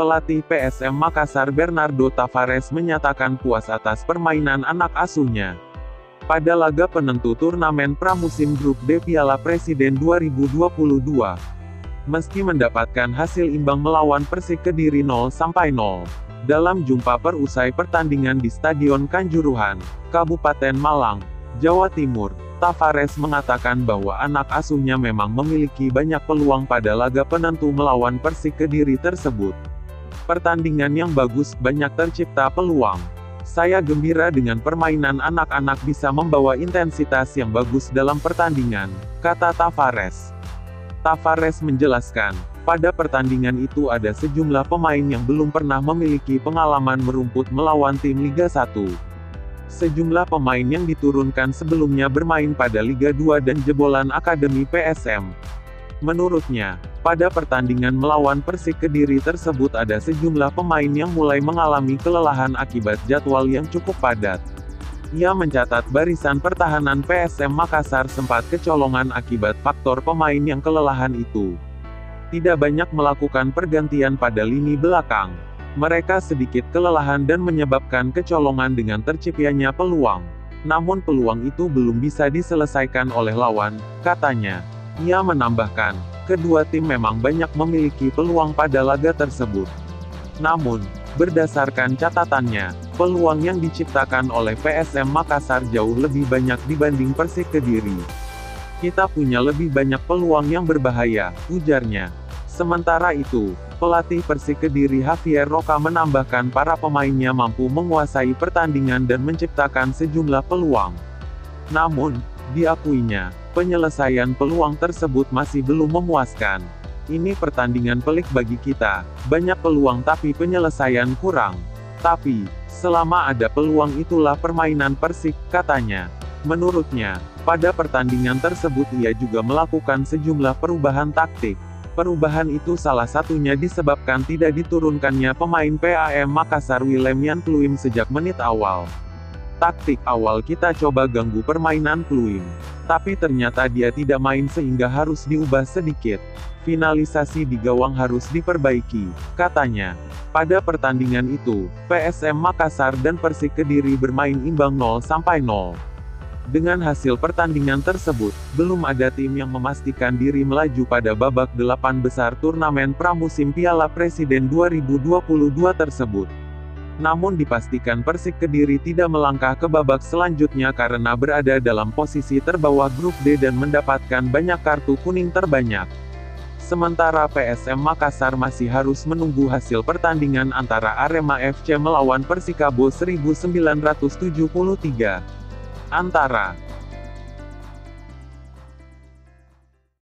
Pelatih PSM Makassar Bernardo Tavares menyatakan puas atas permainan anak asuhnya. Pada laga penentu turnamen pramusim grup D Piala Presiden 2022. Meski mendapatkan hasil imbang melawan Persik Kediri 0-0. Dalam jumpa perusai pertandingan di Stadion Kanjuruhan, Kabupaten Malang, Jawa Timur, Tavares mengatakan bahwa anak asuhnya memang memiliki banyak peluang pada laga penentu melawan Persik Kediri tersebut. Pertandingan yang bagus, banyak tercipta peluang. Saya gembira dengan permainan anak-anak bisa membawa intensitas yang bagus dalam pertandingan, kata Tavares. Tavares menjelaskan, pada pertandingan itu ada sejumlah pemain yang belum pernah memiliki pengalaman merumput melawan tim Liga 1. Sejumlah pemain yang diturunkan sebelumnya bermain pada Liga 2 dan jebolan Akademi PSM. Menurutnya, pada pertandingan melawan Persik Kediri tersebut ada sejumlah pemain yang mulai mengalami kelelahan akibat jadwal yang cukup padat. Ia mencatat barisan pertahanan PSM Makassar sempat kecolongan akibat faktor pemain yang kelelahan itu. Tidak banyak melakukan pergantian pada lini belakang. Mereka sedikit kelelahan dan menyebabkan kecolongan dengan terciptanya peluang. Namun peluang itu belum bisa diselesaikan oleh lawan, katanya. Ia menambahkan, kedua tim memang banyak memiliki peluang pada laga tersebut. Namun, berdasarkan catatannya, peluang yang diciptakan oleh PSM Makassar jauh lebih banyak dibanding Persik Kediri. Kita punya lebih banyak peluang yang berbahaya, ujarnya. Sementara itu, pelatih Persik Kediri Javier Roca menambahkan para pemainnya mampu menguasai pertandingan dan menciptakan sejumlah peluang. Namun, diakuinya, Penyelesaian peluang tersebut masih belum memuaskan. Ini pertandingan pelik bagi kita. Banyak peluang tapi penyelesaian kurang. Tapi, selama ada peluang itulah permainan Persik, katanya. Menurutnya, pada pertandingan tersebut ia juga melakukan sejumlah perubahan taktik. Perubahan itu salah satunya disebabkan tidak diturunkannya pemain PAM Makassar William Kluim sejak menit awal. Taktik awal kita coba ganggu permainan Pluim. Tapi ternyata dia tidak main sehingga harus diubah sedikit. Finalisasi di gawang harus diperbaiki, katanya. Pada pertandingan itu, PSM Makassar dan Persik Kediri bermain imbang 0-0. Dengan hasil pertandingan tersebut, belum ada tim yang memastikan diri melaju pada babak delapan besar turnamen pramusim Piala Presiden 2022 tersebut. Namun dipastikan Persik Kediri tidak melangkah ke babak selanjutnya karena berada dalam posisi terbawah grup D dan mendapatkan banyak kartu kuning terbanyak. Sementara PSM Makassar masih harus menunggu hasil pertandingan antara Arema FC melawan Persikabo 1973. Antara